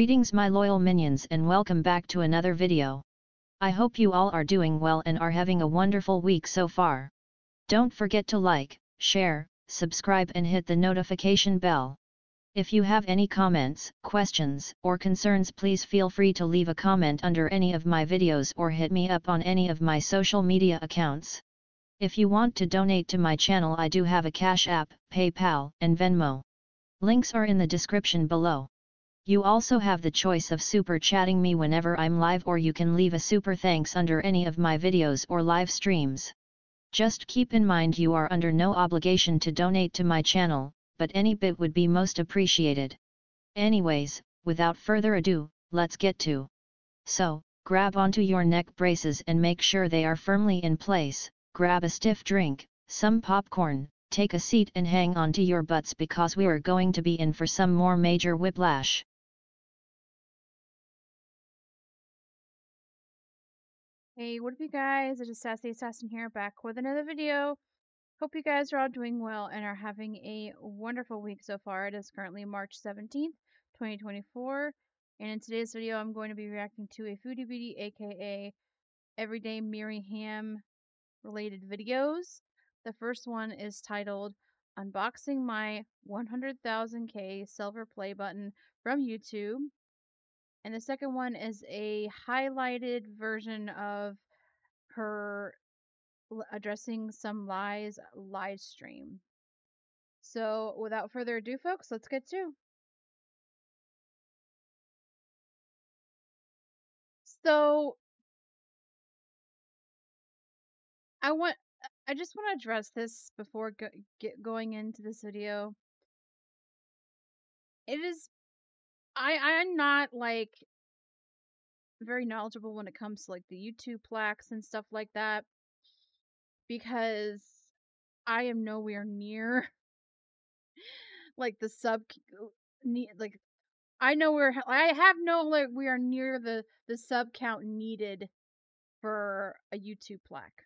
Greetings my loyal minions and welcome back to another video. I hope you all are doing well and are having a wonderful week so far. Don't forget to like, share, subscribe and hit the notification bell. If you have any comments, questions, or concerns please feel free to leave a comment under any of my videos or hit me up on any of my social media accounts. If you want to donate to my channel I do have a Cash App, PayPal, and Venmo. Links are in the description below. You also have the choice of super chatting me whenever I'm live or you can leave a super thanks under any of my videos or live streams. Just keep in mind you are under no obligation to donate to my channel, but any bit would be most appreciated. Anyways, without further ado, let's get to. So, grab onto your neck braces and make sure they are firmly in place, grab a stiff drink, some popcorn, take a seat and hang onto your butts because we are going to be in for some more major whiplash. Hey, what up you guys? It is Sassy Assassin here back with another video. Hope you guys are all doing well and are having a wonderful week so far. It is currently March 17th, 2024. And in today's video, I'm going to be reacting to a Foodie Beauty, aka Everyday Mira-Ham related videos. The first one is titled Unboxing My 100,000K Silver Play Button from YouTube. And the second one is a highlighted version of her addressing some lies live stream. So, without further ado, folks, let's get to. So, I want I just want to address this before go, get going into this video. It is I I'm not like very knowledgeable when it comes to like the YouTube plaques and stuff like that because I am nowhere near like the sub uh, like I know where I have no like we are near the the sub count needed for a YouTube plaque.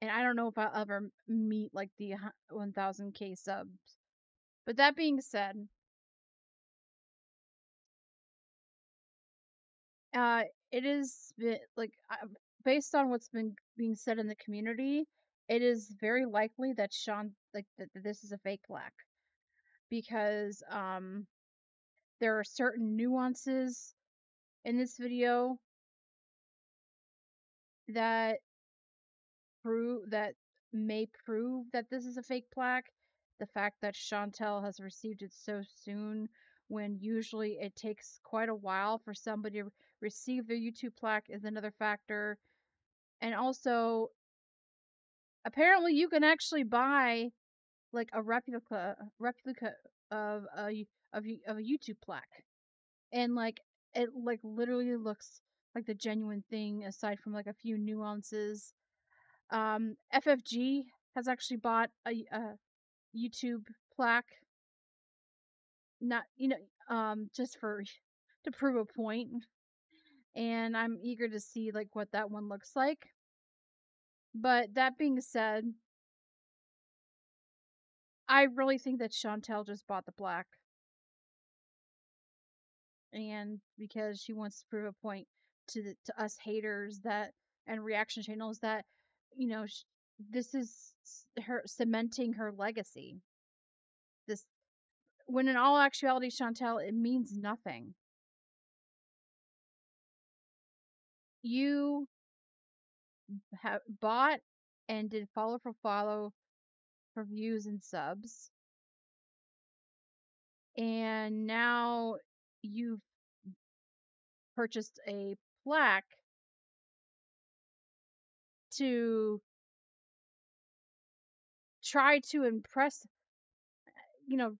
And I don't know if I'll ever meet like the 1000k subs. But that being said, Uh, it is like based on what's been being said in the community, it is very likely that Sean like that, this is a fake plaque because um there are certain nuances in this video that prove that may prove that this is a fake plaque. The fact that Chantal has received it so soon when usually it takes quite a while for somebody receive their YouTube plaque is another factor. And also, apparently, you can actually buy like a replica replica of a of, of a YouTube plaque, and like it like literally looks like the genuine thing aside from like a few nuances. Um, FFG has actually bought a, a YouTube plaque. Not you know um just for to prove a point and I'm eager to see like what that one looks like. But that being said, I really think that Chantal just bought the black. And because she wants to prove a point to the, to us haters that and reaction channels that you know sh- this is her cementing her legacy. This when in all actuality Chantal it means nothing. You have bought and did follow for follow for views and subs. And now you've purchased a plaque to try to impress you know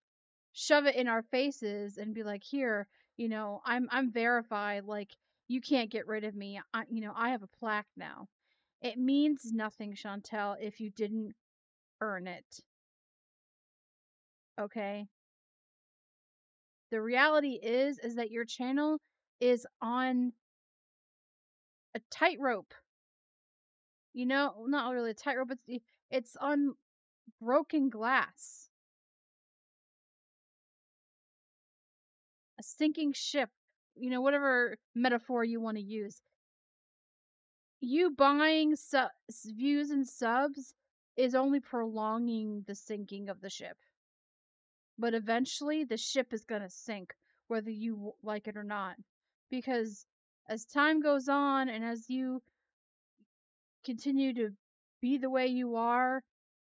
shove it in our faces and be like here you know i'm i'm verified like you can't get rid of me. I, you know, I have a plaque now. It means nothing, Chantal, if you didn't earn it. Okay? The reality is is that your channel is on a tightrope. You know, not really a tightrope, it's it's on broken glass. a sinking ship, you know, whatever metaphor you want to use. You buying su- views and subs is only prolonging the sinking of the ship. But eventually, the ship is going to sink, whether you like it or not. Because as time goes on and as you continue to be the way you are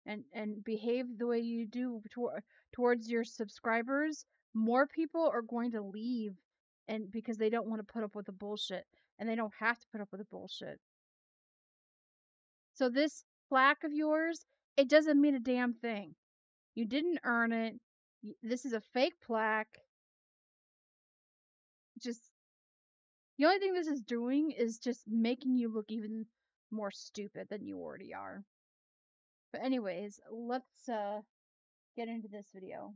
and and behave the way you do tor- towards your subscribers, more people are going to leave and because they don't want to put up with the bullshit and they don't have to put up with the bullshit. So this plaque of yours, it doesn't mean a damn thing. You didn't earn it. This is a fake plaque. Just the only thing this is doing is just making you look even more stupid than you already are. But anyways, let's uh get into this video.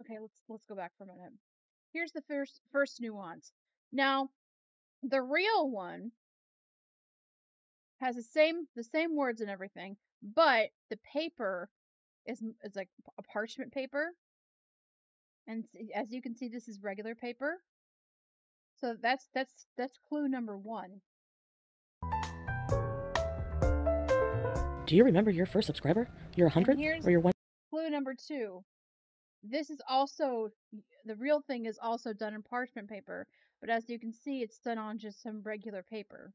Okay, let's let's go back for a minute. Here's the first first nuance. Now, the real one has the same the same words and everything, but the paper is is like a parchment paper. And as you can see, this is regular paper. So that's that's that's clue number one. Do you remember your first subscriber? Your 100th or your one? Clue number two. This is also the real thing is also done in parchment paper, but as you can see, it's done on just some regular paper.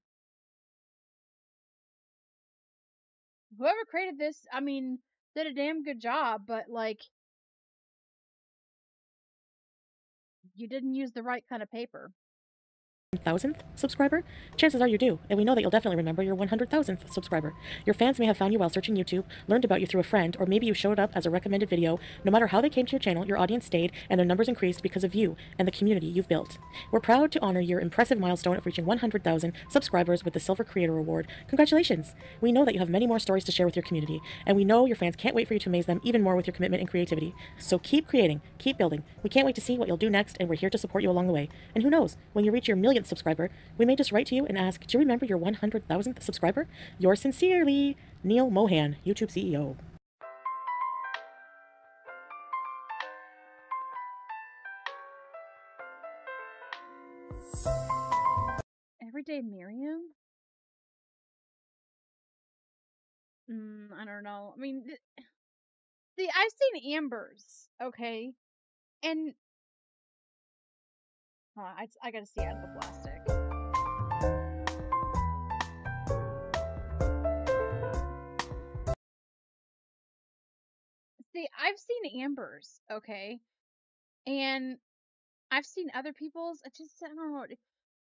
whoever created this, I mean, did a damn good job, but like you didn't use the right kind of paper thousandth subscriber? Chances are you do, and we know that you'll definitely remember your 100,000th subscriber. Your fans may have found you while searching YouTube, learned about you through a friend, or maybe you showed up as a recommended video. No matter how they came to your channel, your audience stayed, and their numbers increased because of you and the community you've built. We're proud to honor your impressive milestone of reaching 100,000 subscribers with the Silver Creator Award. Congratulations! We know that you have many more stories to share with your community, and we know your fans can't wait for you to amaze them even more with your commitment and creativity. So keep creating, keep building. We can't wait to see what you'll do next, and we're here to support you along the way. And who knows, when you reach your millionth subscriber, we may just write to you and ask, Do you remember your 100,000th subscriber? Yours sincerely, Neal Mohan, YouTube CEO. Everyday Miriam? Mm, I don't know. I mean, see, I've seen Amber's, okay? And. I, I gotta see out of the plastic. See, I've seen Amber's, okay? And I've seen other people's. I just I don't know. It,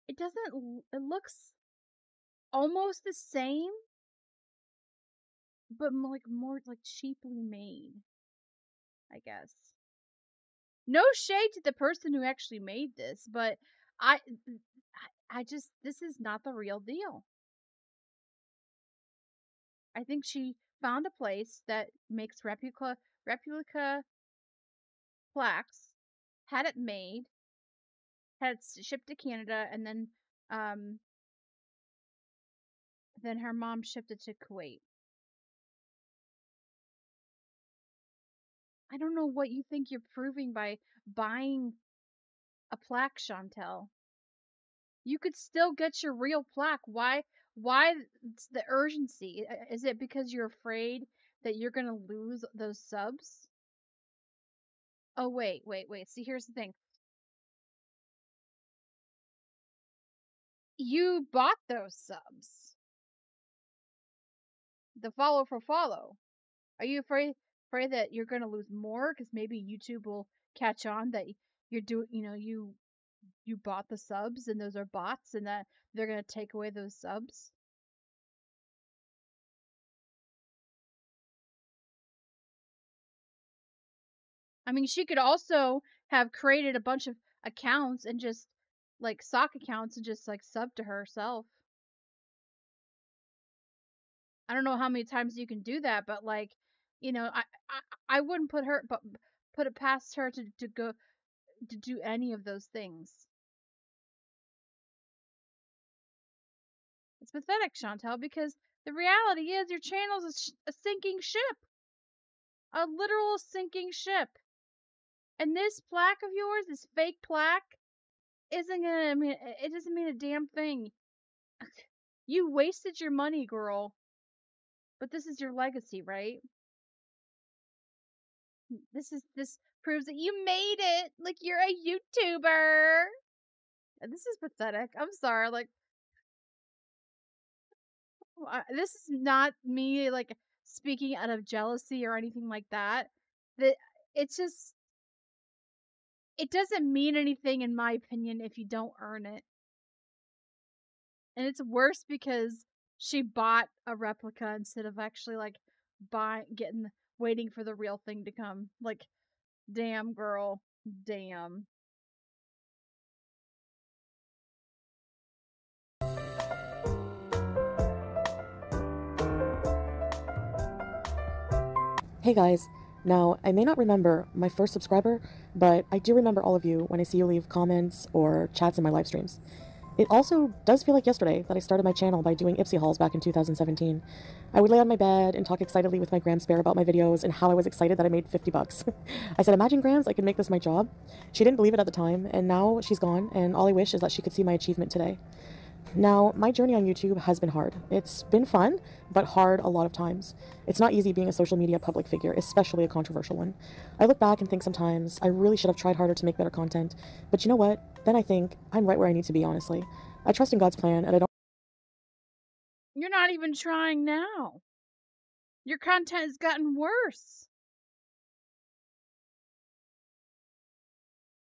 it doesn't. It looks almost the same, but like more like cheaply made. I guess. No shade to the person who actually made this, but I I just this is not the real deal. I think she found a place that makes replica replica plaques, had it made, had it shipped to Canada, and then um, then her mom shipped it to Kuwait. I don't know what you think you're proving by buying a plaque, Chantal. You could still get your real plaque. Why? Why the urgency? Is it because you're afraid that you're going to lose those subs? Oh, wait, wait, wait. See, here's the thing. You bought those subs. The follow for follow. Are you afraid that you're going to lose more cuz maybe YouTube will catch on that you're doing, you know, you you bought the subs and those are bots and that they're going to take away those subs? I mean, she could also have created a bunch of accounts and just like sock accounts and just like sub to herself. I don't know how many times you can do that, but like, you know, I I, I wouldn't put her but put it past her to to go to do any of those things. It's pathetic, Chantal, because the reality is your channel's a, sh- a sinking ship. A literal sinking ship. And this plaque of yours, this fake plaque, isn't gonna I mean it doesn't mean a damn thing. You wasted your money, girl. But this is your legacy, right? This is this proves that you made it. Like you're a YouTuber. This is pathetic. I'm sorry. Like oh, this is not me like speaking out of jealousy or anything like that. That it's just it doesn't mean anything in my opinion if you don't earn it. And it's worse because she bought a replica instead of actually like buying getting waiting for the real thing to come. Like damn girl, damn. Hey guys, now I may not remember my first subscriber, but I do remember all of you when I see you leave comments or chats in my live streams. It also does feel like yesterday that I started my channel by doing Ipsy hauls back in 2017. I would lay on my bed and talk excitedly with my Gram about my videos and how I was excited that I made 50 bucks. I said, imagine Grams, I could make this my job. She didn't believe it at the time, and now she's gone, and all I wish is that she could see my achievement today. Now, my journey on YouTube has been hard. It's been fun, but hard a lot of times. It's not easy being a social media public figure, especially a controversial one. I look back and think sometimes I really should have tried harder to make better content, but you know what? Then I think I'm right where I need to be, honestly. I trust in God's plan, and I don't. You're not even trying now. Your content has gotten worse.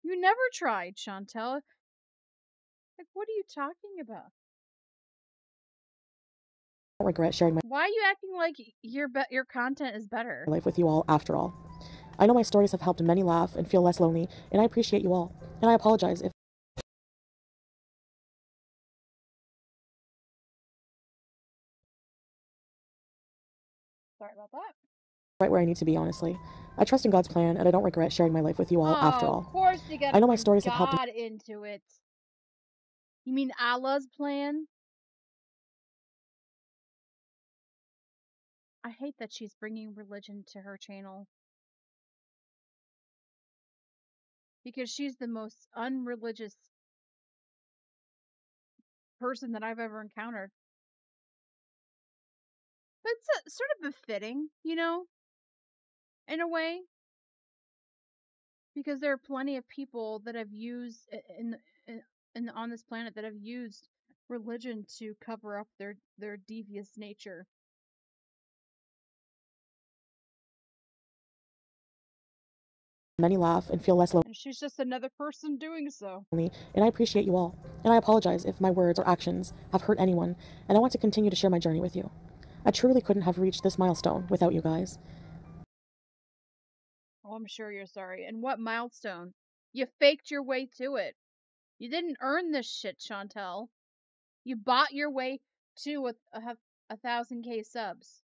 You never tried, Chantal. Like, what are you talking about? I regret sharing my Why are you acting like your be- your content is better? life with you all after all. I know my stories have helped many laugh and feel less lonely, and I appreciate you all. And I apologize if Sorry about that. right where I need to be, honestly. I trust in God's plan, and I don't regret sharing my life with you all after Oh, all. Of course you got I know my stories have helped- God into it. You mean Allah's plan? I hate that she's bringing religion to her channel. Because she's the most unreligious person that I've ever encountered. But it's uh sort of befitting, you know, in a way. Because there are plenty of people that have used in in, on this planet that have used religion to cover up their their devious nature. Many laugh and feel less lonely. And she's just another person doing so. and I appreciate you all. And I apologize if my words or actions have hurt anyone, and I want to continue to share my journey with you. I truly couldn't have reached this milestone without you guys. Oh, I'm sure you're sorry. And what milestone? You faked your way to it. You didn't earn this shit, Chantal. You bought your way to a, a, a thousand K subs.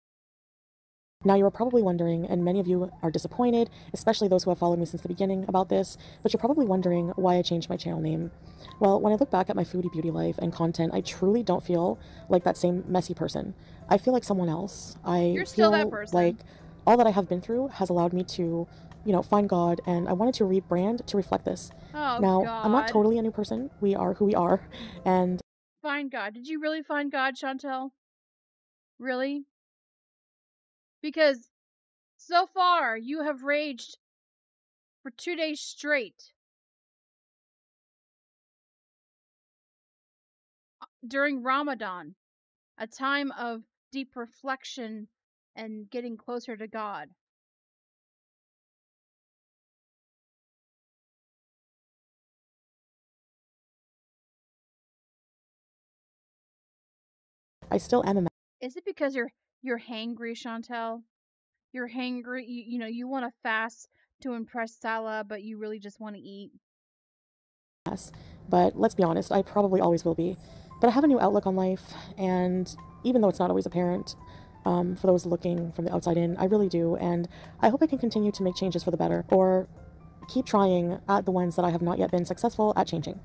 Now, you are probably wondering, and many of you are disappointed, especially those who have followed me since the beginning about this, but you're probably wondering why I changed my channel name. Well, when I look back at my foodie beauty life and content, I truly don't feel like that same messy person. I feel like someone else. I You're still that feel person. like all that I have been through has allowed me to, you know, find God, and I wanted to rebrand to reflect this. Oh, now, God. I'm not totally a new person. We are who we are, and Find God. Did you really find God, Chantal? Really? Because so far you have raged for two days straight uh, during Ramadan, a time of deep reflection and getting closer to God. I still am a Is it because you're you're hangry, Chantal? You're hangry. You, you know you want to fast to impress Salah, but you really just want to eat. mess. But let's be honest, I probably always will be. But I have a new outlook on life, and even though it's not always apparent um, for those looking from the outside in, I really do. And I hope I can continue to make changes for the better, or keep trying at the ones that I have not yet been successful at changing.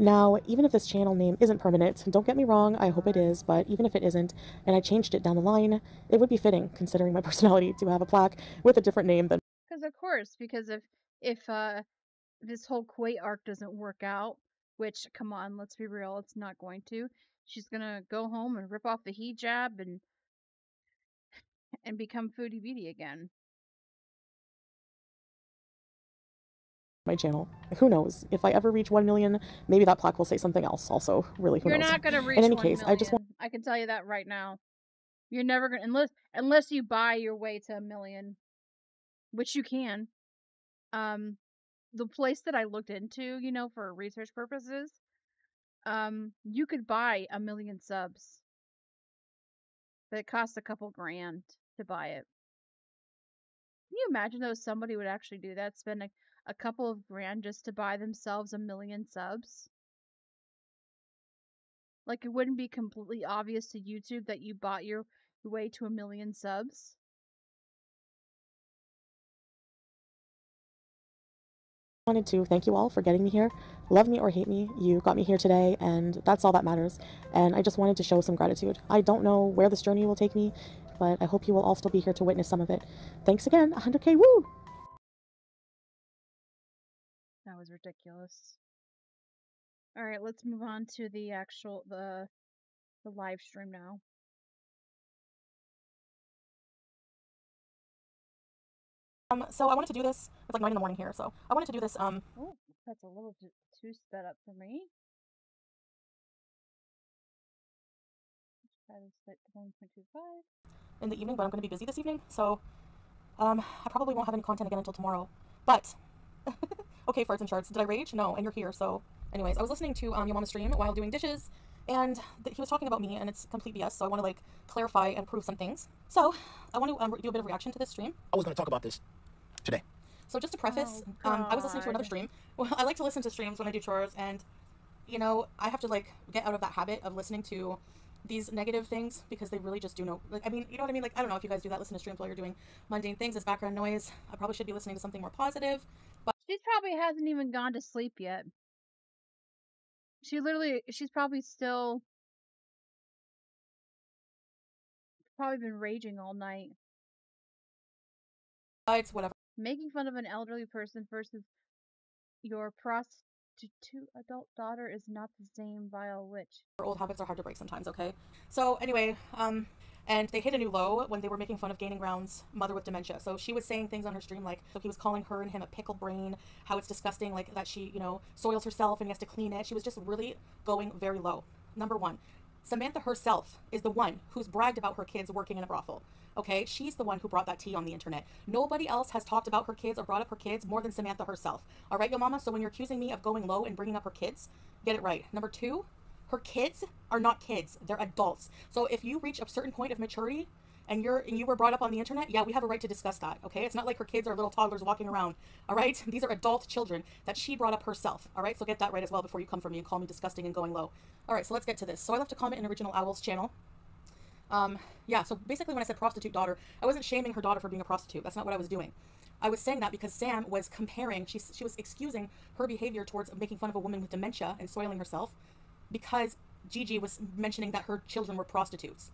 Now, even if this channel name isn't permanent, don't get me wrong, I hope it is, but even if it isn't, and I changed it down the line, it would be fitting, considering my personality, to have a plaque with a different name than Because of course, because if if uh this whole Kuwait arc doesn't work out, which come on, let's be real, it's not going to. She's gonna go home and rip off the hijab and and become foodie beauty again. My channel. Who knows? If I ever reach 1 million, maybe that plaque will say something else. Also, really, who You're knows? not gonna reach In any 1 case, I just want... I can tell you that right now. You're never gonna unless unless you buy your way to a million, which you can. Um, the place that I looked into, you know, for research purposes, um, you could buy a million subs, but it costs a couple grand to buy it. Can you imagine though somebody would actually do that, spend a, a couple of grand just to buy themselves a million subs? Like it wouldn't be completely obvious to YouTube that you bought your way to a million subs. wanted to thank you all for getting me here. Love me or hate me, you got me here today, and that's all that matters. And I just wanted to show some gratitude. I don't know where this journey will take me, but I hope you will all still be here to witness some of it. Thanks again, 100k, woo! Was ridiculous. All right, let's move on to the actual the the live stream now. Um, so I wanted to do this. It's like nine in the morning here, so I wanted to do this. Um, Oh, that's a little too, too sped up for me. Let's try this 1.25. in the evening, but I'm going to be busy this evening, so um, I probably won't have any content again until tomorrow. But okay, farts and charts. Did I rage? No, and you're here. So, anyways, I was listening to um, your mama's stream while doing dishes, and th- he was talking about me, and it's complete BS. So I want to like clarify and prove some things. So I want to um, do a bit of reaction to this stream. I was going to talk about this today. So just to preface, Oh, um, I was listening to another stream. Well, I like to listen to streams when I do chores, and you know, I have to like get out of that habit of listening to these negative things because they really just do no. Like, I mean, you know what I mean? Like, I don't know if you guys do that. Listen to streams while you're doing mundane things as background noise. I probably should be listening to something more positive. She probably hasn't even gone to sleep yet. She literally, she's probably still probably been raging all night. But it's whatever. Making fun of an elderly person versus your prostitute adult daughter is not the same vile witch. old habits are hard to break sometimes, okay? So anyway, um, and they hit a new low when they were making fun of Gaining Ground's mother with dementia. So she was saying things on her stream like, so he was calling her and him a pickle brain, how it's disgusting, like that she, you know, soils herself and he has to clean it. She was just really going very low. Number one, Samantha herself is the one who's bragged about her kids working in a brothel. Okay, she's the one who brought that tea on the internet. Nobody else has talked about her kids or brought up her kids more than Samantha herself. All right, yo mama. So when you're accusing me of going low and bringing up her kids, get it right. Number two, her kids are not kids; they're adults. So if you reach a certain point of maturity and you're and you were brought up on the internet, yeah, we have a right to discuss that. Okay, it's not like her kids are little toddlers walking around. All right, these are adult children that she brought up herself. All right, so get that right as well before you come for me and call me disgusting and going low. All right, so let's get to this. So I left a comment in Original Owl's channel. Um, yeah, so basically when I said prostitute daughter, I wasn't shaming her daughter for being a prostitute. That's not what I was doing. I was saying that because Sam was comparing, she, she was excusing her behavior towards making fun of a woman with dementia and soiling herself because Gigi was mentioning that her children were prostitutes.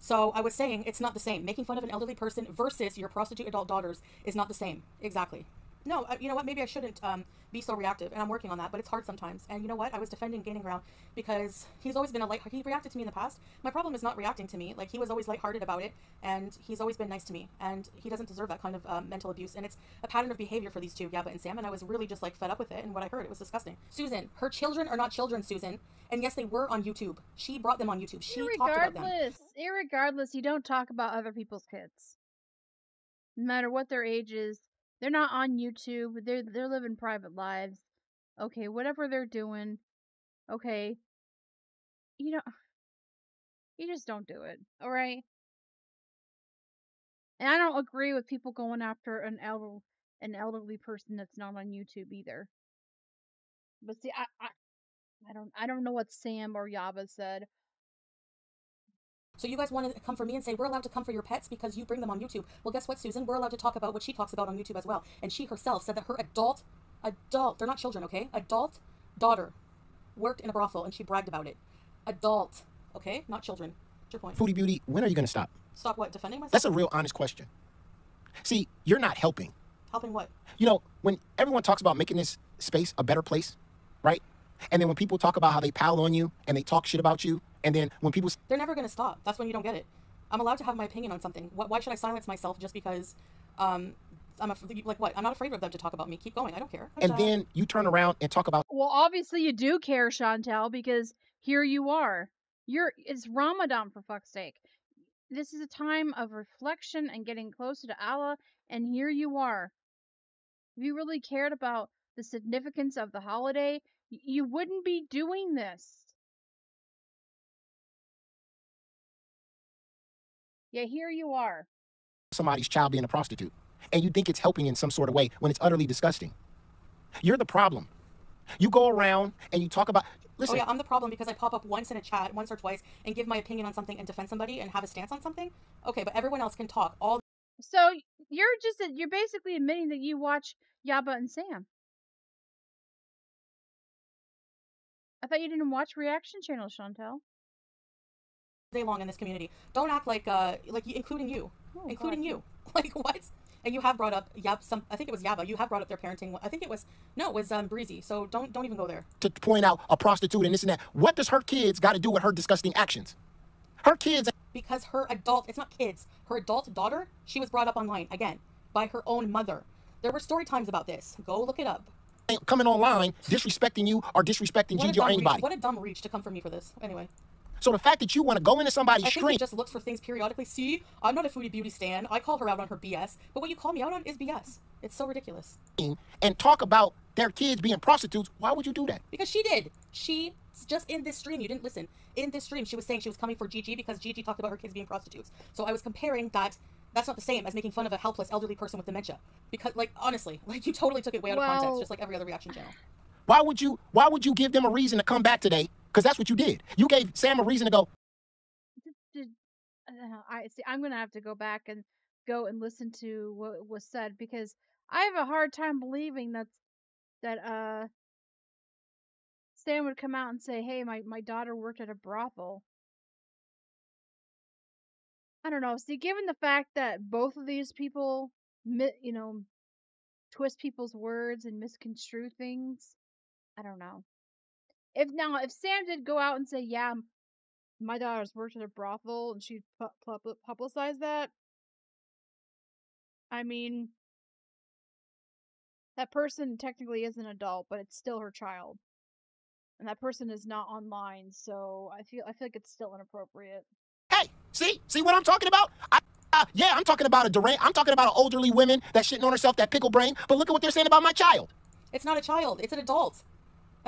So I was saying it's not the same. Making fun of an elderly person versus your prostitute adult daughters is not the same. Exactly. No, uh, you know what? Maybe I shouldn't um, be so reactive, and I'm working on that. But it's hard sometimes. And you know what? I was defending Gaining Ground because he's always been a light. He reacted to me in the past. My problem is not reacting to me. Like he was always lighthearted about it, and he's always been nice to me. And he doesn't deserve that kind of um, mental abuse. And it's a pattern of behavior for these two, Yaba and Sam. And I was really just like fed up with it. And what I heard, it was disgusting. Susan, her children are not children, Susan. And yes, they were on YouTube. She brought them on YouTube. She talked about them. Irregardless, you don't talk about other people's kids. No matter what their age is, they're not on YouTube. They're they're living private lives. Okay, whatever they're doing. Okay, you know, you just don't do it. All right. And I don't agree with people going after an elder an elderly person that's not on YouTube either. But see, I, I I don't I don't know what Sam or Yaba said. So you guys want to come for me and say we're allowed to come for your pets because you bring them on YouTube. Well, guess what, Susan? We're allowed to talk about what she talks about on YouTube as well. And she herself said that her adult, adult, they're not children, okay? Adult daughter worked in a brothel and she bragged about it. Adult, okay? Not children. What's your point? Foodie Beauty, when are you going to stop? Stop what? Defending myself? That's a real honest question. See, you're not helping. Helping what? You know, when everyone talks about making this space a better place, right? And then when people talk about how they pile on you and they talk shit about you, and then when people They're never going to stop. That's when you don't get it. I'm allowed to have my opinion on something. Wh- Why should I silence myself just because um, I'm af- like what? I'm not afraid of them to talk about me. Keep going. I don't care. and then you turn around and talk about Well, obviously you do care, Chantal, because here you are. You're it's Ramadan for fuck's sake. This is a time of reflection and getting closer to Allah, and here you are. If you really cared about the significance of the holiday, you wouldn't be doing this. Yeah, here you are. somebody's child being a prostitute, and you think it's helping in some sort of way when it's utterly disgusting. You're the problem. You go around and you talk about. Oh, listen, Oh yeah, I'm the problem because I pop up once in a chat, once or twice, and give my opinion on something and defend somebody and have a stance on something. Okay, but everyone else can talk all So you're just uh, you're basically admitting that you watch Yaba and Sam. I thought you didn't watch reaction channels, Chantal. Day long in this community. Don't act like uh like including you, Oh, including God. you. Like what? And you have brought up Yab. Some I think it was Yaba. You have brought up their parenting. I think it was no, it was um Breezy. So don't don't even go there. to point out a prostitute and this and that. What does her kids got to do with her disgusting actions? Her kids because her adult it's not kids her adult daughter she was brought up online again by her own mother there were story times about this go look it up coming online disrespecting you or disrespecting what Gigi or anybody. reach, what a dumb reach to come for me for this anyway So the fact that you want to go into somebody's I think stream he just looks for things periodically. See, I'm not a foodie beauty stan. I call her out on her BS, but what you call me out on is BS. It's so ridiculous. and talk about their kids being prostitutes, why would you do that? Because she did. She just in this stream, you didn't listen. In this stream, she was saying she was coming for Gigi because Gigi talked about her kids being prostitutes. So I was comparing that. That's not the same as making fun of a helpless elderly person with dementia. Because, like, honestly, like you totally took it way out of context, just like every other reaction channel. Why would you why would you give them a reason to come back today? Because that's what you did. You gave Sam a reason to go, uh, I see. I'm gonna have to go back and go and listen to what was said because I have a hard time believing that that uh Sam would come out and say, "Hey, my my daughter worked at a brothel." I don't know. See, given the fact that both of these people, you know, twist people's words and misconstrue things, I don't know. If now, if Sam did go out and say, "Yeah, my daughter's worked at a brothel," and she pu- pu- publicized that, I mean, that person technically is an adult, but it's still her child, and that person is not online, so I feel I feel like it's still inappropriate. hey, see, see what I'm talking about? I, uh, yeah, I'm talking about a deranged, I'm talking about an elderly woman that shitting on herself, that pickle brain. But look at what they're saying about my child. It's not a child. It's an adult.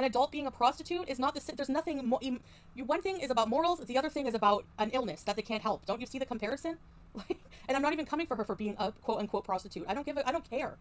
An adult being a prostitute is not the same. There's nothing. Mo- em- you, one thing is about morals. The other thing is about an illness that they can't help. Don't you see the comparison? And I'm not even coming for her for being a quote unquote prostitute. I don't give. A, I don't care.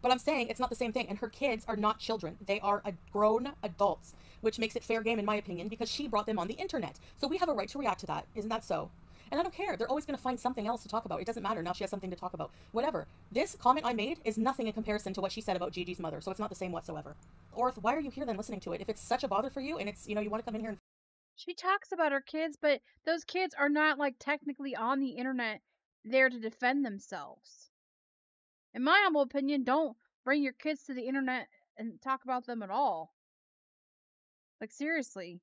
But I'm saying it's not the same thing. And her kids are not children. They are grown adults, which makes it fair game in my opinion because she brought them on the internet. So we have a right to react to that. Isn't that so? And I don't care. They're always going to find something else to talk about. It doesn't matter. Now she has something to talk about. Whatever. This comment I made is nothing in comparison to what she said about Gigi's mother. So it's not the same whatsoever. Orth, why are you here then listening to it? If it's such a bother for you and it's, you know, you want to come in here and She talks about her kids, but those kids are not like technically on the internet there to defend themselves. In my humble opinion, don't bring your kids to the internet and talk about them at all. Like seriously.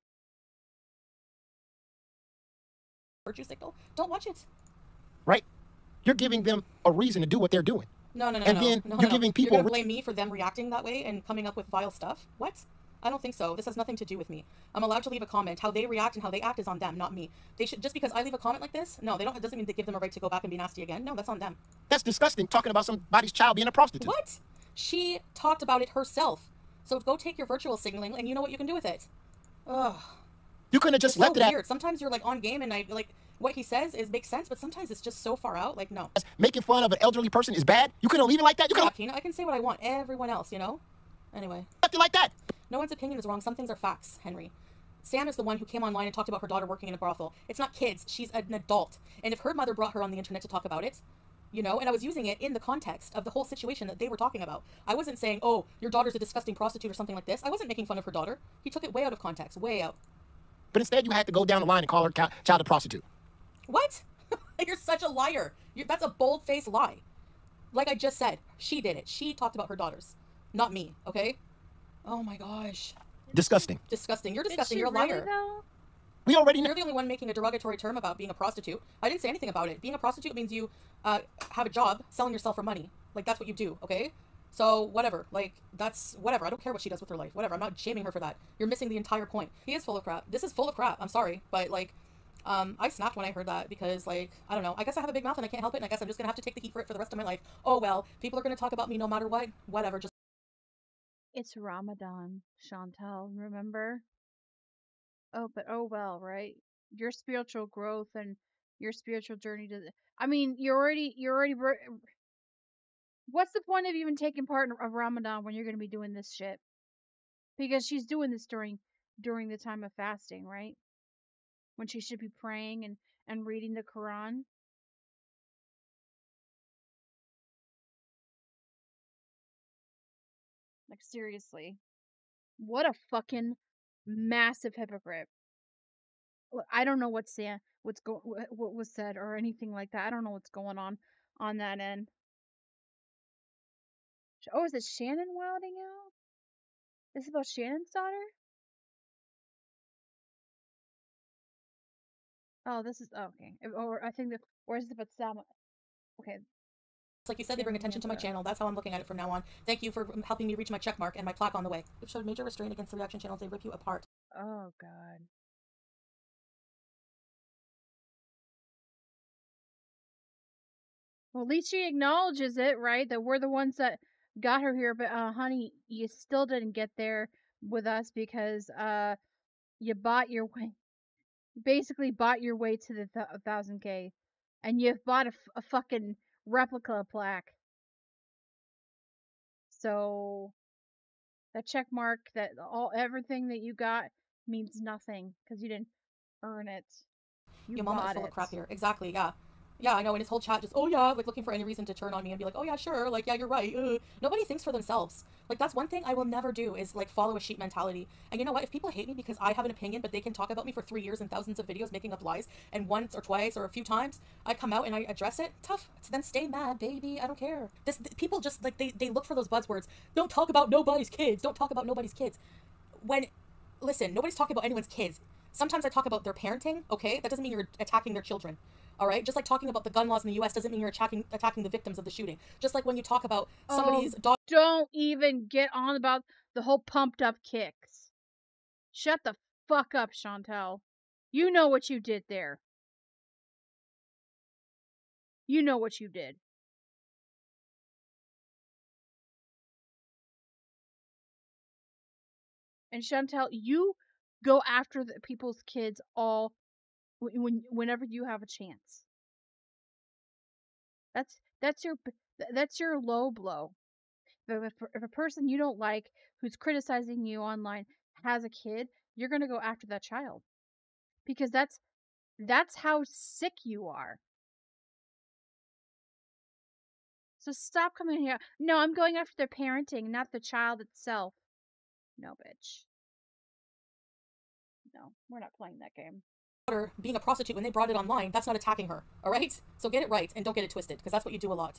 Virtue signal, don't watch it. right? You're giving them a reason to do what they're doing. No, no, no, And no. then no, you're no. giving people You're gonna blame me for them reacting that way and coming up with vile stuff. What? I don't think so. This has nothing to do with me. I'm allowed to leave a comment. How they react and how they act is on them, not me. They should just because I leave a comment like this. No, they don't. It doesn't mean they give them a right to go back and be nasty again. No, that's on them. That's disgusting talking about somebody's child being a prostitute. What? She talked about it herself. So go take your virtual signaling, and you know what you can do with it. Ugh. You couldn't have just It's left so it at weird. Sometimes you're like on game, and I like what he says is makes sense, but sometimes it's just so far out. Like no. making fun of an elderly person is bad. You couldn't leave it like that. You could Yeah, I can say what I want. Everyone else, you know. Anyway. left it like that. No one's opinion is wrong. Some things are facts, Henry. Sam is the one who came online and talked about her daughter working in a brothel. It's not kids. She's an adult. And if her mother brought her on the internet to talk about it, you know, and I was using it in the context of the whole situation that they were talking about. I wasn't saying, oh, your daughter's a disgusting prostitute or something like this. I wasn't making fun of her daughter. He took it way out of context, way out. But instead, you had to go down the line and call her child a prostitute. What? You're such a liar. you that's a bold faced lie. Like I just said, she did it. She talked about her daughters, not me, okay? Oh my gosh. Disgusting. Disgusting. You're disgusting. You're a really, liar. though? We already know. You're the only one making a derogatory term about being a prostitute. I didn't say anything about it. Being a prostitute means you uh, have a job selling yourself for money. Like that's what you do, okay? So whatever. Like that's whatever. I don't care what she does with her life. Whatever. I'm not shaming her for that. You're missing the entire point. He is full of crap. This is full of crap. I'm sorry, but like, um, I snapped when I heard that because like I don't know. I guess I have a big mouth and I can't help it. And I guess I'm just gonna have to take the heat for it for the rest of my life. Oh well. People are gonna talk about me no matter what. Whatever. Just It's Ramadan, Chantal, remember? Oh, but oh well, right? Your spiritual growth and your spiritual journey to the, I mean, you're already you're already What's the point of even taking part in of Ramadan when you're going to be doing this shit? Because she's doing this during during the time of fasting, right? When she should be praying and and reading the Quran. Like seriously. What a fucking massive hypocrite. I don't know what's Sam, what's go what was said or anything like that. I don't know what's going on on that end. Oh, is it Shannon wilding out? This Is it about Shannon's daughter? Oh, this is oh, okay. Or I think that, or is it about Sam? Okay, like you said, they bring attention to my channel. That's how I'm looking at it from now on. Thank you for um, helping me reach my check mark and my plaque on the way. They've showed major restraint against the reaction channels. They rip you apart. Oh God. Well, at least she acknowledges it, right? That we're the ones that got her here, but uh, honey, you still didn't get there with us because uh, you bought your way, basically bought your way to the th- thousand K, and you've bought a, f- a fucking replica plaque. So that check mark, that all everything that you got means nothing because you didn't earn it. You Your bought full it. of crap here. Exactly. Yeah. Yeah, I know. And his whole chat just, oh yeah, like looking for any reason to turn on me and be like, oh yeah, sure, like yeah, you're right. Uh. Nobody thinks for themselves. Like that's one thing I will never do is like follow a sheep mentality. And you know what? If people hate me because I have an opinion, but they can talk about me for three years and thousands of videos making up lies, and once or twice or a few times I come out and I address it, tough. So then stay mad, baby. I don't care. This th- people just like they they look for those buzzwords. Don't talk about nobody's kids. Don't talk about nobody's kids. When listen, nobody's talking about anyone's kids. Sometimes I talk about their parenting, okay? That doesn't mean you're attacking their children. All right? Just like talking about the gun laws in the US doesn't mean you're attacking attacking the victims of the shooting. Just like when you talk about oh, somebody's daughter Don't even get on about the whole pumped up kicks. Shut the fuck up, Chantal. You know what you did there. You know what you did. And Chantal, you go after the people's kids all when whenever you have a chance. That's that's your that's your low blow. If, if, a person you don't like who's criticizing you online has a kid, you're gonna go after that child because that's that's how sick you are. So stop coming here. No, I'm going after their parenting, not the child itself. No, bitch. No, we're not playing that game. Being a prostitute when they brought it online, that's not attacking her. All right? So get it right and don't get it twisted because that's what you do a lot.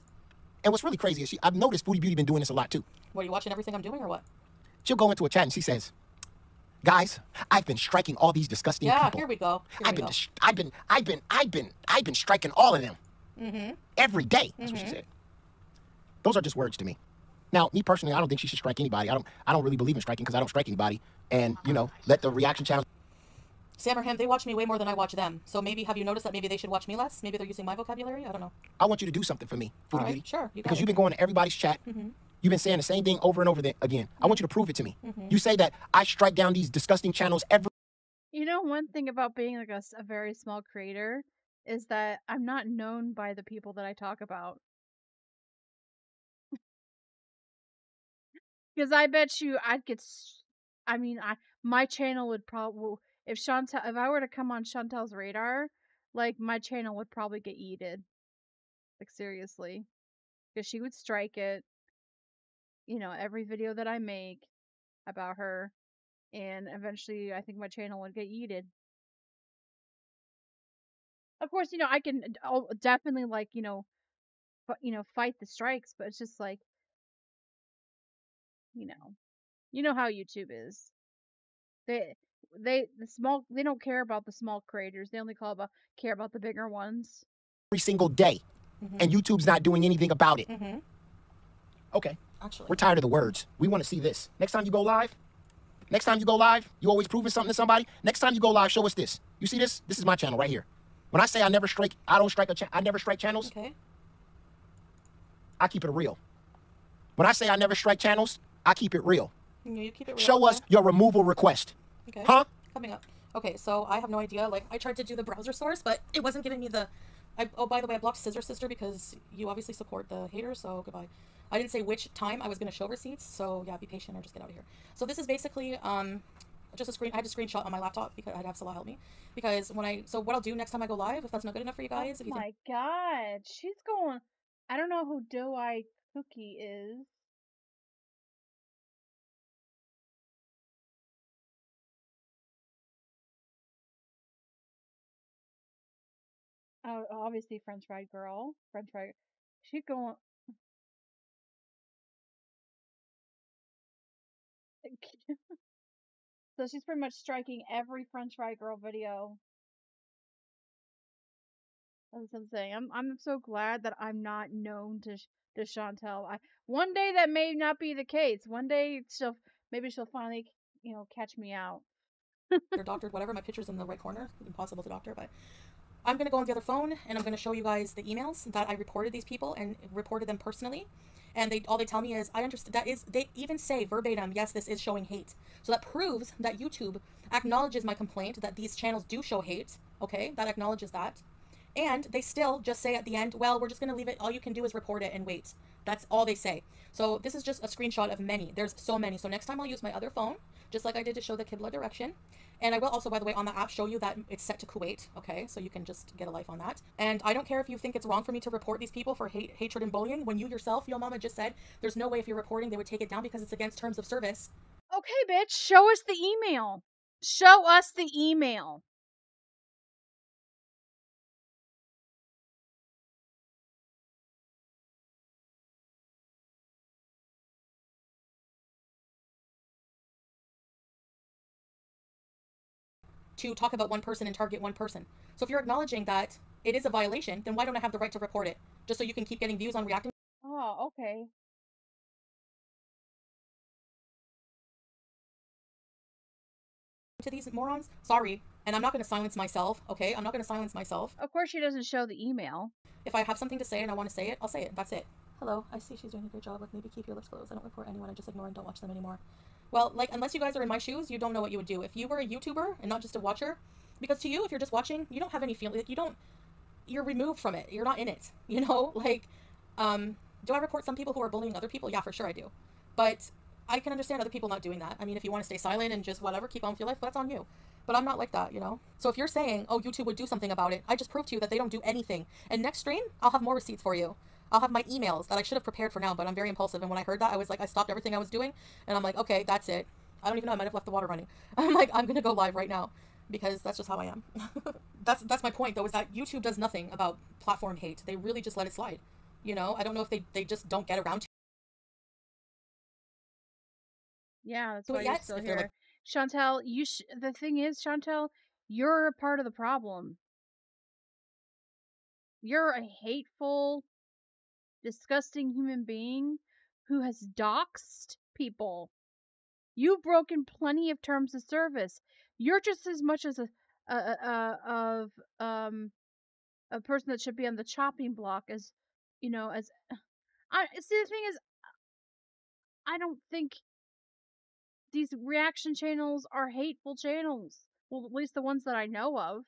And what's really crazy is she, I've noticed Foodie Beauty been doing this a lot too. What, are you watching everything I'm doing or what? She'll go into a chat and she says, "Guys, I've been striking all these disgusting Yeah, people. here we go. Here I've we been, go. I've been, I've been, I've been, I've been striking all of them Mm-hmm. every day." That's what she said. Those are just words to me. Now, me personally, I don't think she should strike anybody. I don't, I don't really believe in striking because I don't strike anybody. And you know, let the reaction channels Sam or him, they watch me way more than I watch them. So maybe have you noticed that maybe they should watch me less? Maybe they're using my vocabulary? I don't know. I want you to do something for me, Foodie All right, Beauty. sure, you got because it. you've been going to everybody's chat. Mm-hmm. You've been saying the same thing over and over then, again. I want you to prove it to me. Mm-hmm. You say that I strike down these disgusting channels every You know, one thing about being like a very small creator is that I'm not known by the people that I talk about. Because I bet you I'd get. I mean, I my channel would probably if Chantal, if I were to come on Chantal's radar, like my channel would probably get yeeted. Like seriously, because she would strike it. You know, every video that I make about her, and eventually, I think my channel would get yeeted. Of course, you know I can I'll oh, definitely like you know, but you know fight the strikes, but it's just like, you know, you know how YouTube is. They they the small they don't care about the small creators. They only call about care about the bigger ones. every single day, Mhm. and YouTube's not doing anything about it. Mm-hmm. Okay, Actually. we're tired of the words. We want to see this. Next time you go live, next time you go live, you always proving something to somebody. Next time you go live, show us this. You see this? This is my channel right here. When I say I never strike, I don't strike a cha- I never strike channels. Okay. I keep it real. When I say I never strike channels, I keep it real. You, you keep it real. Show us your removal request. Okay. Huh? Coming up. Okay, so I have no idea. Like, I tried to do the browser source, but it wasn't giving me the. I, oh, by the way, I blocked Scissor Sister because you obviously support the haters, so goodbye. I didn't say which time I was going to show receipts, so yeah, be patient or just get out of here. So this is basically um, just a screen. I had a screenshot on my laptop because I'd have Salah help me. Because when I. So what I'll do next time I go live, if that's not good enough for you guys, if oh you think. my god, she's going. I don't know who Doe Eye Cookie is. Obviously French fried girl. French fried. She going. so she's pretty much striking every French fry girl video. That's what I'm. I'm so glad that I'm not known to to Chantal. I one day that may not be the case. One day she'll maybe she'll finally you know catch me out. doctored, whatever. My picture's in the right corner. Impossible to doctor, but I'm gonna go on the other phone and I'm gonna show you guys the emails that I reported these people and reported them personally. And they all they tell me is I understand that is they even say verbatim, yes, this is showing hate. So that proves that YouTube acknowledges my complaint that these channels do show hate. Okay, that acknowledges that. And they still just say at the end, well, we're just going to leave it. All you can do is report it and wait. That's all they say. So this is just a screenshot of many. There's so many. So next time I'll use my other phone, just like I did to show the Qibla direction. And I will also, by the way, on the app show you that it's set to Kuwait. Okay, so you can just get a life on that. And I don't care if you think it's wrong for me to report these people for hate, hatred, and bullying. When you yourself, your mama just said, there's no way if you're reporting they would take it down because it's against terms of service. Okay, bitch, show us the email. Show us the email. To talk about one person and target one person. So if you're acknowledging that it is a violation, then why don't I have the right to report it? Just so you can keep getting views on reacting Oh, okay. to these morons? Sorry. And I'm not going to silence myself, okay? I'm not going to silence myself. Of course, she doesn't show the email. If I have something to say and I want to say it, I'll say it. That's it. Hello, I see she's doing a great job. Like, maybe keep your lips closed. I don't report anyone. I just ignore and don't watch them anymore. Well, like, unless you guys are in my shoes, you don't know what you would do. If you were a YouTuber and not just a watcher, because to you, if you're just watching, you don't have any feeling. Like, you don't, you're removed from it. You're not in it. You know? Like, um, do I report some people who are bullying other people? Yeah, for sure I do. But I can understand other people not doing that. I mean, if you want to stay silent and just whatever, keep on with your life, that's on you. But I'm not like that, you know? So if you're saying, oh, YouTube would do something about it, I just proved to you that they don't do anything. And next stream, I'll have more receipts for you. I'll have my emails that I should have prepared for now, but I'm very impulsive. And when I heard that, I was like, I stopped everything I was doing. And I'm like, okay, that's it. I don't even know. I might have left the water running. I'm like, I'm going to go live right now because that's just how I am. that's that's my point, though, is that YouTube does nothing about platform hate. They really just let it slide. You know, I don't know if they, they just don't get around to Yeah, that's So why you're still here. Chantal, you sh- the thing is, Chantal, you're a part of the problem. You're a hateful, disgusting human being who has doxed people. You've broken plenty of terms of service. You're just as much as a, a, a, a of um a person that should be on the chopping block as you know as I see the thing is I don't think these reaction channels are hateful channels. Well, at least the ones that I know of.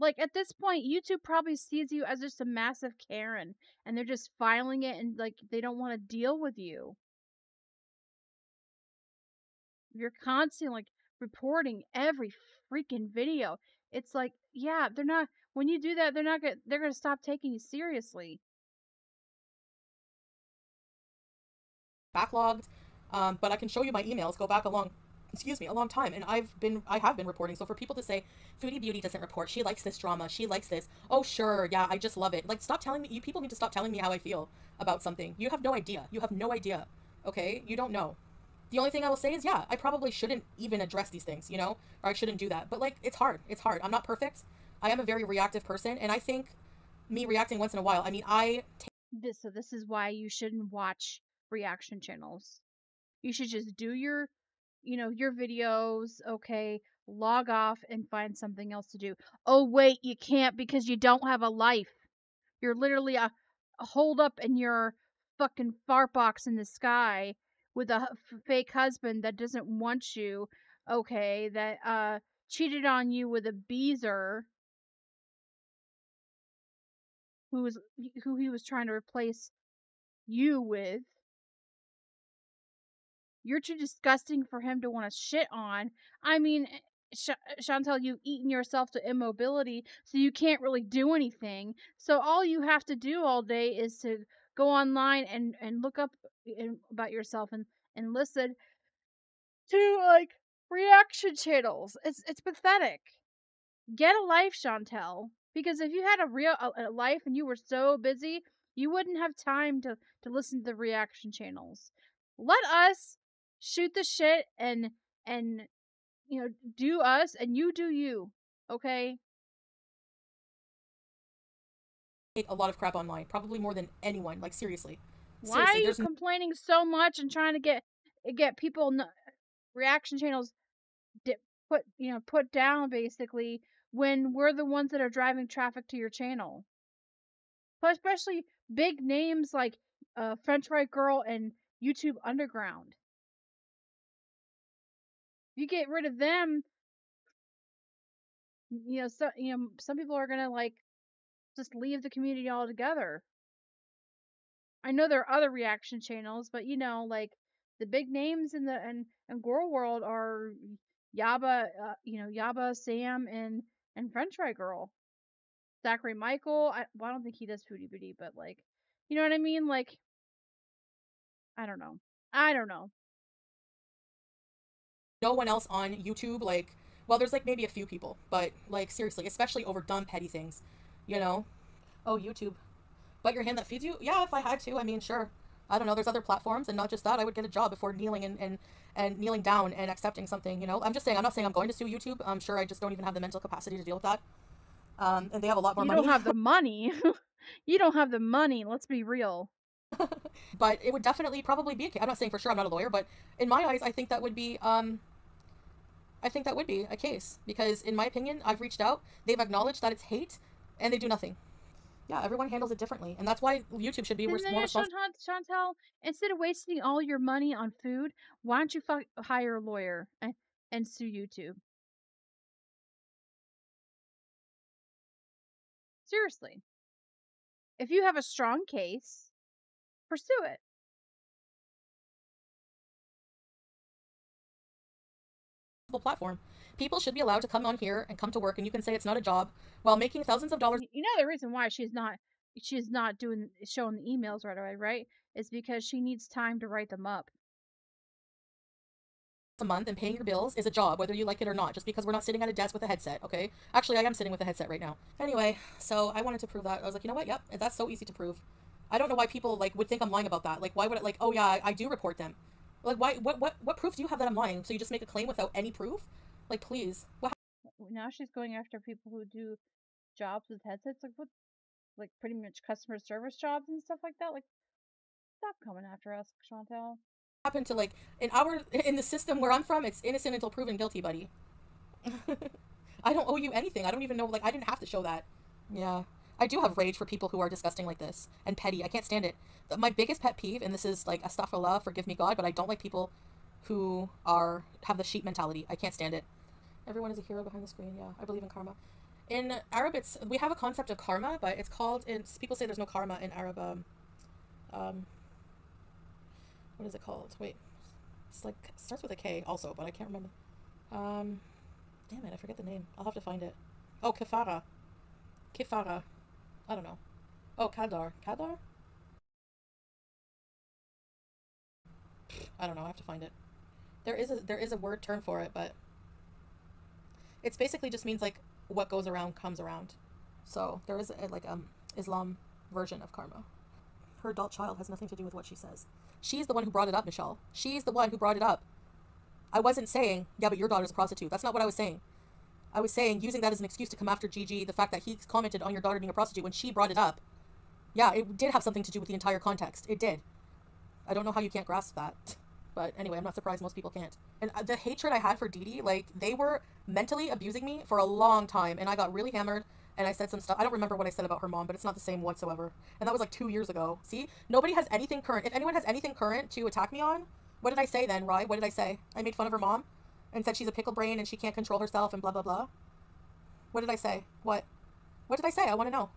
Like at this point, YouTube probably sees you as just a massive Karen and they're just filing it and like they don't want to deal with you. You're constantly like reporting every freaking video. It's like, yeah, they're not when you do that, they're not gonna they're gonna stop taking you seriously. backlogged. Um, but I can show you my emails. Go back a long, excuse me, a long time, and I've been, I have been reporting. So for people to say, Foodie Beauty doesn't report, she likes this drama, she likes this. Oh sure, yeah, I just love it. Like stop telling me. You people need to stop telling me how I feel about something. You have no idea. You have no idea. Okay, you don't know. The only thing I will say is, yeah, I probably shouldn't even address these things, you know, or I shouldn't do that. But like, it's hard. It's hard. I'm not perfect. I am a very reactive person, and I think me reacting once in a while. I mean, I. take. This so this is why you shouldn't watch reaction channels. You should just do your, you know, your videos, okay, log off and find something else to do. Oh, wait, you can't because you don't have a life. You're literally a, a holed up in your fucking fart box in the sky with a fake husband that doesn't want you, okay, that uh cheated on you with a beezer who was who he was trying to replace you with you're too disgusting for him to want to shit on. I mean, eh, Ch- Chantal, you've eaten yourself to immobility, so you can't really do anything. So all you have to do all day is to go online and and look up eh, about yourself and and listen to like reaction channels. It's it's pathetic. Get a life, Chantal. Because if you had a real a, a life and you were so busy, you wouldn't have time to to listen to the reaction channels. Let us shoot the shit and and you know do us and you do you okay? Take a lot of crap online probably more than anyone like seriously. Why seriously, are you complaining so much and trying to get get people n- reaction channels put you know put down basically when we're the ones that are driving traffic to your channel? But especially big names like uh, french fry girl and youtube underground you get rid of them, you know, so you know, some people are gonna like just leave the community altogether. I know there are other reaction channels, but you know, like the big names in the and and Gorl World are Yaba, uh, you know, Yaba, Sam, and and French Fry Girl. Zachary Michael. I, well, I don't think he does Foodie Booty, but like, you know what I mean? Like, I don't know. I don't know. No one else on youtube like well there's like maybe a few people but like seriously especially over dumb petty things you know oh youtube but your hand that feeds you yeah if i had to i mean sure i don't know there's other platforms and not just that i would get a job before kneeling and and, and kneeling down and accepting something you know i'm just saying i'm not saying i'm going to sue youtube i'm sure i just don't even have the mental capacity to deal with that um, and they have a lot more You money don't have the money. you don't have the money. Let's be real. but it would definitely probably be a case. I'm not saying for sure I'm not a lawyer, but in my eyes, I think that would be um, I think that would be a case because in my opinion, I've reached out, they've acknowledged that it's hate, and they do nothing. Yeah, everyone handles it differently, and that's why YouTube should be And res- then more responsible. Chantal, instead of wasting all your money on food, why don't you fu- hire a lawyer and, and sue YouTube? Seriously. If you have a strong case, pursue it. Platform. People should be allowed to come on here and come to work, and you can say it's not a job while making thousands of dollars You know the reason why she's not she's not doing showing the emails right away, right? Is because she needs time to write them up. a month and paying your bills is a job, whether you like it or not, just because we're not sitting at a desk with a headset, okay? Actually, I am sitting with a headset right now. Anyway, so I wanted to prove that. I was like, you know what? Yep, that's so easy to prove. I don't know why people like would think I'm lying about that. Like, why would it like, oh yeah, I, I do report them. Like, why? What? What? What proof do you have that I'm lying? So you just make a claim without any proof? Like, please. What? Now she's going after people who do jobs with headsets, like what, like pretty much customer service jobs and stuff like that. Like, stop coming after us, Chantal. happened to like in our in the system where I'm from? It's innocent until proven guilty, buddy. I don't owe you anything. I don't even know. Like, I didn't have to show that. Yeah. I do have rage for people who are disgusting like this and petty. I can't stand it. My biggest pet peeve, and this is like astaghfirullah, forgive me God, but I don't like people who are have the sheep mentality. I can't stand it. Everyone is a hero behind the screen. Yeah, I believe in karma. in Arab, it's we have a concept of karma, but it's called. In people say there's no karma in Arab. Um, um, what is it called? Wait, it's like starts with a K also, but I can't remember. Um, damn it, I forget the name. I'll have to find it. Oh, kafara. Kifara. I don't know. Oh, kadar. Kadar. I don't know. I have to find it. There is a there is a word term for it, but it's basically just means like what goes around comes around. So there is a, like um Islam version of karma. Her adult child has nothing to do with what she says. She's the one who brought it up, Michelle. She's the one who brought it up. I wasn't saying, yeah, but your daughter's a prostitute. That's not what I was saying. I was saying using that as an excuse to come after Gigi, the fact that he commented on your daughter being a prostitute when she brought it up. Yeah, it did have something to do with the entire context. It did. I don't know how you can't grasp that. But anyway, I'm not surprised most people can't. And uh, the hatred I had for Dee, like, they were mentally abusing me for a long time. And I got really hammered and I said some stuff. I don't remember what I said about her mom, but it's not the same whatsoever. And that was like two years ago. See? Nobody has anything current. If anyone has anything current to attack me on, what did I say then, Rye? What did I say? I made fun of her mom and said she's a pickle brain and she can't control herself and blah, blah, blah. What did I say? What? What did I say? I want to know.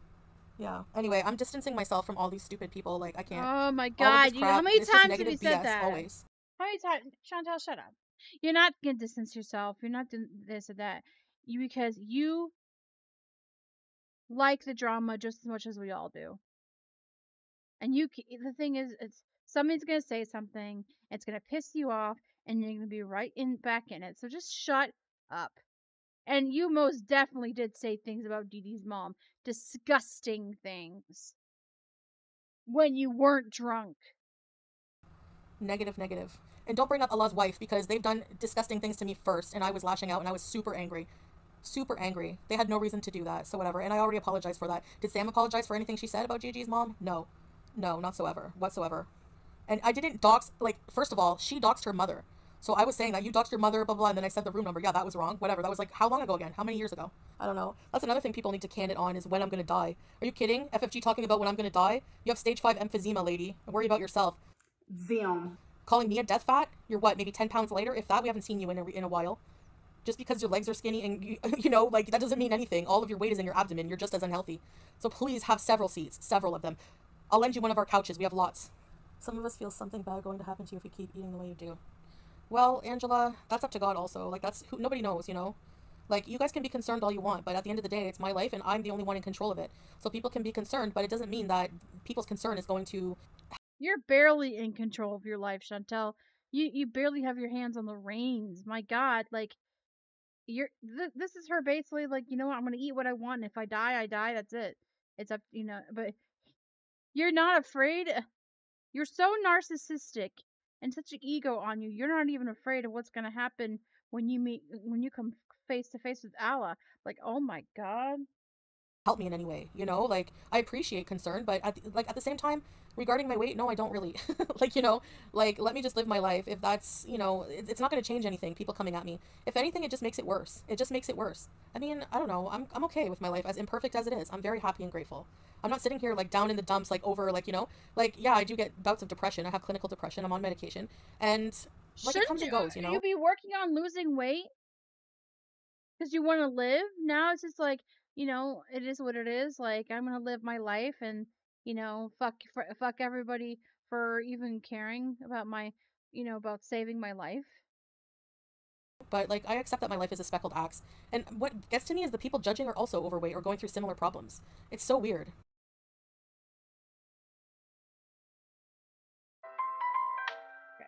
Yeah. Anyway, I'm distancing myself from all these stupid people. Like, I can't. Oh my god, you, how many times have you said BS, that? Always. How many times? Chantal, shut up. You're not gonna distance yourself. You're not doing this or that. You because you like the drama just as much as we all do. And you, the thing is, it's somebody's gonna say something. It's gonna piss you off, and you're gonna be right in back in it. So just shut up. And you most definitely did say things about Dee Dee's mom, disgusting things, when you weren't drunk. Negative, negative. And don't bring up Allah's wife because they've done disgusting things to me first, and I was lashing out and I was super angry. Super angry. They had no reason to do that, so whatever. And I already apologized for that. Did Sam apologize for anything she said about Gigi's mom? No. No, not so ever. Whatsoever. And I didn't dox, like, first of all, she doxed her mother. So I was saying that you doxed your mother, blah, blah, blah, and then I said the room number. Yeah, that was wrong. Whatever. That was like, how long ago again? How many years ago? I don't know. That's another thing people need to can it on is when I'm going to die. Are you kidding? FFG talking about when I'm going to die? You have stage 5 emphysema, lady. Worry about yourself. Them. calling me a death fat you're what maybe 10 pounds later if that we haven't seen you in a, in a while just because your legs are skinny and you, you know like that doesn't mean anything all of your weight is in your abdomen you're just as unhealthy so please have several seats several of them i'll lend you one of our couches we have lots some of us feel something bad going to happen to you if you keep eating the way you do well angela that's up to god also like that's who nobody knows you know like you guys can be concerned all you want but at the end of the day it's my life and i'm the only one in control of it so people can be concerned but it doesn't mean that people's concern is going to You're barely in control of your life, Chantal. You you barely have your hands on the reins. My God, like you're. Th- this is her basically like, you know what? I'm gonna eat what I want, and if I die, I die. That's it. It's up, you know. But you're not afraid. You're so narcissistic and such an ego on you. You're not even afraid of what's gonna happen when you meet when you come face to face with Allah. Like, oh my God. help me in any way you know like i appreciate concern but at the, like at the same time regarding my weight no i don't really like you know like let me just live my life if that's you know it, it's not going to change anything people coming at me if anything it just makes it worse it just makes it worse i mean i don't know i'm, I'm okay with my life as imperfect as it is i'm very happy and grateful i'm not sitting here like down in the dumps like over like you know like yeah i do get bouts of depression i have clinical depression i'm on medication and like it comes and you, goes you know you be working on losing weight because you want to live? Now it's just like, you know, it is what it is. Like I'm gonna live my life and you know, fuck fuck everybody for even caring about my, you know, about saving my life. but like I accept that my life is a speckled axe. And what gets to me is the people judging are also overweight or going through similar problems. It's so weird.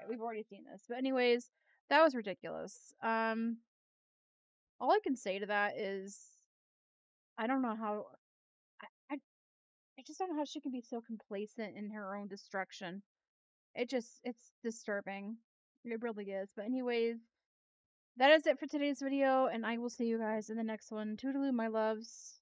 We've already seen this, but anyways, that was ridiculous. Um, all I can say to that is, I don't know how. I, I, I just don't know how she can be so complacent in her own destruction. It just, it's disturbing. It really is. But anyways, that is it for today's video, and I will see you guys in the next one. Toodaloo, my loves.